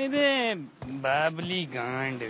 अरे बाबली गांड।